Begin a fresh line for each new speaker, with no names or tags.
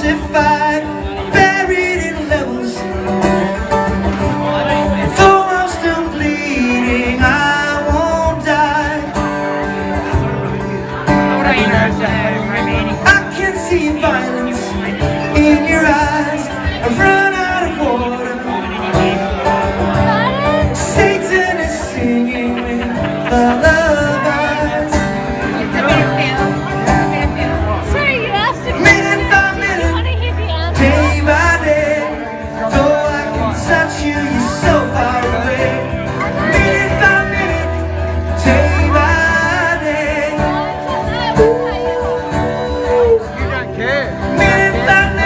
crucified, buried in levels. Though I'm still bleeding, I won't die. I can see violence in your eyes. I've run out of water. Satan is singing with the 오케이.